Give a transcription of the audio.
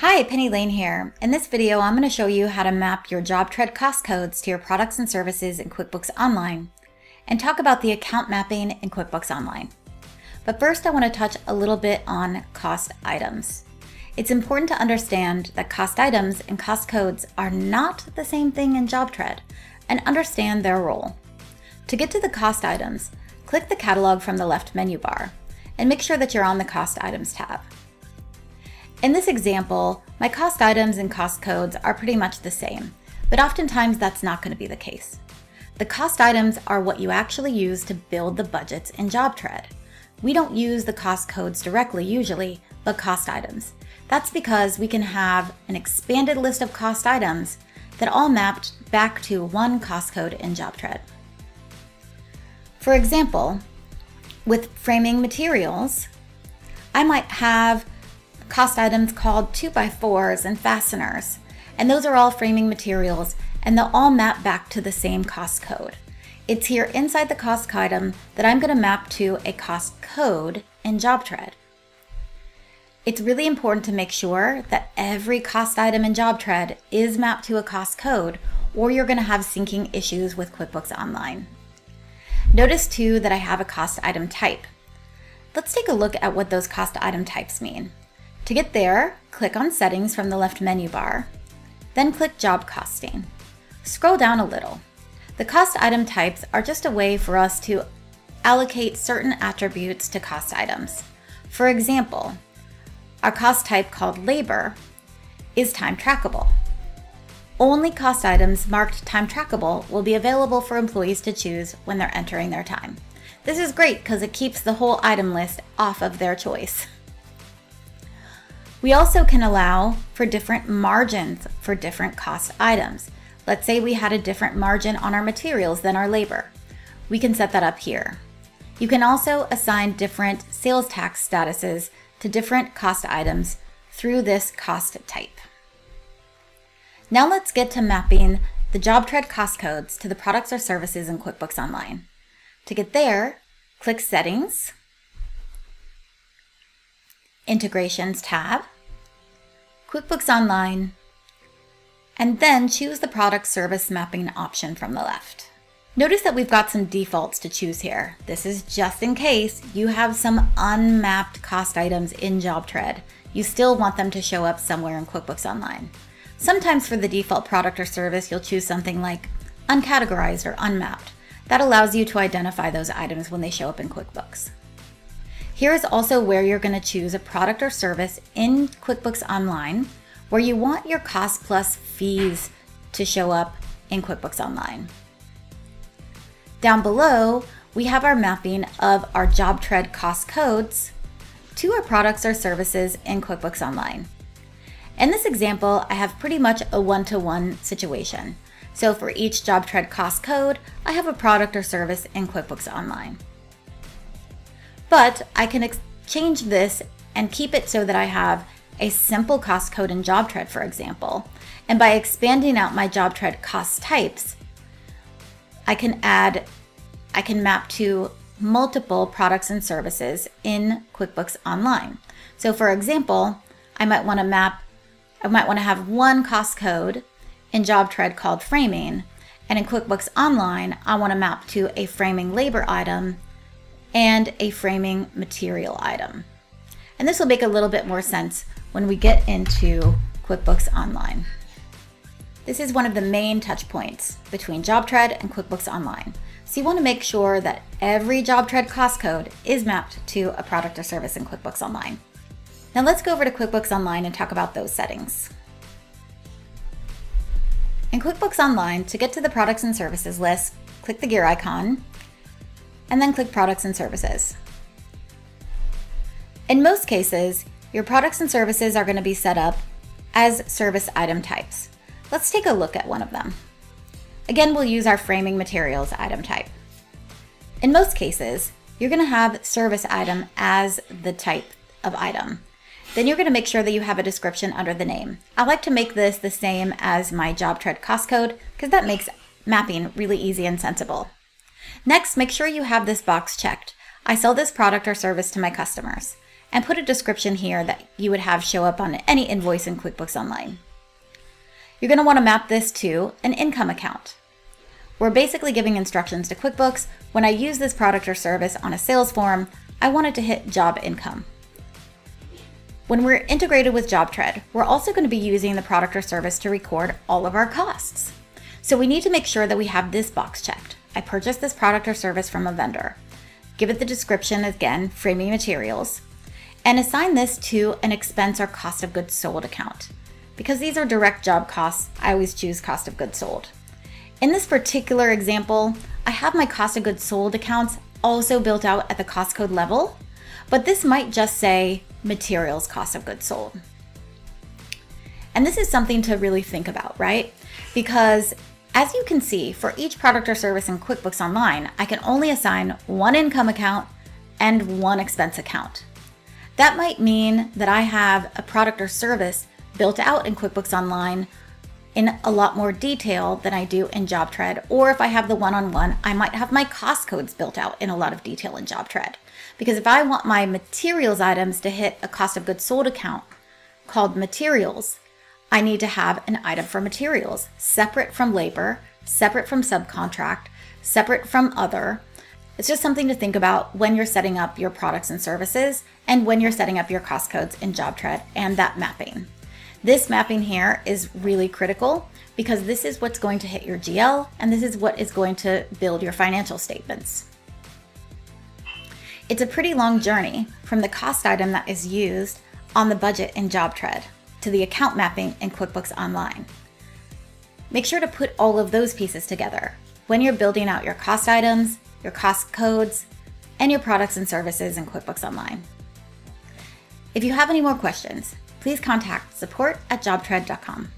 Hi, Penny Lane here. In this video, I'm going to show you how to map your JobTread cost codes to your products and services in QuickBooks Online and talk about the account mapping in QuickBooks Online. But first, I want to touch a little bit on cost items. It's important to understand that cost items and cost codes are not the same thing in JobTread and understand their role. To get to the cost items, click the catalog from the left menu bar and make sure that you're on the cost items tab. In this example, my cost items and cost codes are pretty much the same, but oftentimes that's not going to be the case. The cost items are what you actually use to build the budgets in JobTread. We don't use the cost codes directly usually, but cost items. That's because we can have an expanded list of cost items that all mapped back to one cost code in JobTread. For example, with framing materials, I might have cost items called 2x4s and fasteners. And those are all framing materials and they'll all map back to the same cost code. It's here inside the cost item that I'm going to map to a cost code in JobTread. It's really important to make sure that every cost item in JobTread is mapped to a cost code or you're going to have syncing issues with QuickBooks Online. Notice too that I have a cost item type. Let's take a look at what those cost item types mean. To get there, click on Settings from the left menu bar, then click Job Costing. Scroll down a little. The cost item types are just a way for us to allocate certain attributes to cost items. For example, our cost type called labor is time trackable. Only cost items marked time trackable will be available for employees to choose when they're entering their time. This is great because it keeps the whole item list off of their choice. We also can allow for different margins for different cost items. Let's say we had a different margin on our materials than our labor. We can set that up here. You can also assign different sales tax statuses to different cost items through this cost type. Now let's get to mapping the JobTread cost codes to the products or services in QuickBooks Online. To get there, click Settings, Integrations tab, QuickBooks Online, and then choose the product service mapping option from the left. Notice that we've got some defaults to choose here. This is just in case you have some unmapped cost items in JobTread. You still want them to show up somewhere in QuickBooks Online. Sometimes for the default product or service, you'll choose something like uncategorized or unmapped. That allows you to identify those items when they show up in QuickBooks. Here is also where you're going to choose a product or service in QuickBooks Online where you want your cost plus fees to show up in QuickBooks Online. Down below, we have our mapping of our JobTread cost codes to our products or services in QuickBooks Online. In this example, I have pretty much a one-to-one -one situation. So for each JobTread cost code, I have a product or service in QuickBooks Online. But I can change this and keep it so that I have a simple cost code in JobTread, for example. And by expanding out my JobTread cost types, I can add, I can map to multiple products and services in QuickBooks Online. So for example, I might want to map, I might want to have one cost code in JobTread called framing, and in QuickBooks Online, I want to map to a framing labor item and a framing material item. And this will make a little bit more sense when we get into QuickBooks Online. This is one of the main touch points between JobTread and QuickBooks Online. So you want to make sure that every JobTread cost code is mapped to a product or service in QuickBooks Online. Now let's go over to QuickBooks Online and talk about those settings. In QuickBooks Online, to get to the products and services list, click the gear icon and then click Products and Services. In most cases, your products and services are going to be set up as service item types. Let's take a look at one of them. Again, we'll use our framing materials item type. In most cases, you're going to have service item as the type of item. Then you're going to make sure that you have a description under the name. I like to make this the same as my JobTread cost code because that makes mapping really easy and sensible. Next, make sure you have this box checked. I sell this product or service to my customers. and put a description here that you would have show up on any invoice in QuickBooks Online. You're going to want to map this to an income account. We're basically giving instructions to QuickBooks. When I use this product or service on a sales form, I want it to hit job income. When we're integrated with JobTread, we're also going to be using the product or service to record all of our costs. So we need to make sure that we have this box checked. I purchased this product or service from a vendor. Give it the description again, framing materials, and assign this to an expense or cost of goods sold account. Because these are direct job costs, I always choose cost of goods sold. In this particular example, I have my cost of goods sold accounts also built out at the cost code level, but this might just say materials cost of goods sold. And this is something to really think about, right? Because as you can see, for each product or service in QuickBooks Online, I can only assign one income account and one expense account. That might mean that I have a product or service built out in QuickBooks Online in a lot more detail than I do in JobTread. Or if I have the one-on-one, I might have my cost codes built out in a lot of detail in JobTread. Because if I want my materials items to hit a cost of goods sold account called materials, I need to have an item for materials separate from labor, separate from subcontract, separate from other. It's just something to think about when you're setting up your products and services and when you're setting up your cost codes in JobTread and that mapping. This mapping here is really critical because this is what's going to hit your GL and this is what is going to build your financial statements. It's a pretty long journey from the cost item that is used on the budget in JobTread to the account mapping in QuickBooks Online. Make sure to put all of those pieces together when you're building out your cost items, your cost codes, and your products and services in QuickBooks Online. If you have any more questions, please contact support at jobtread.com.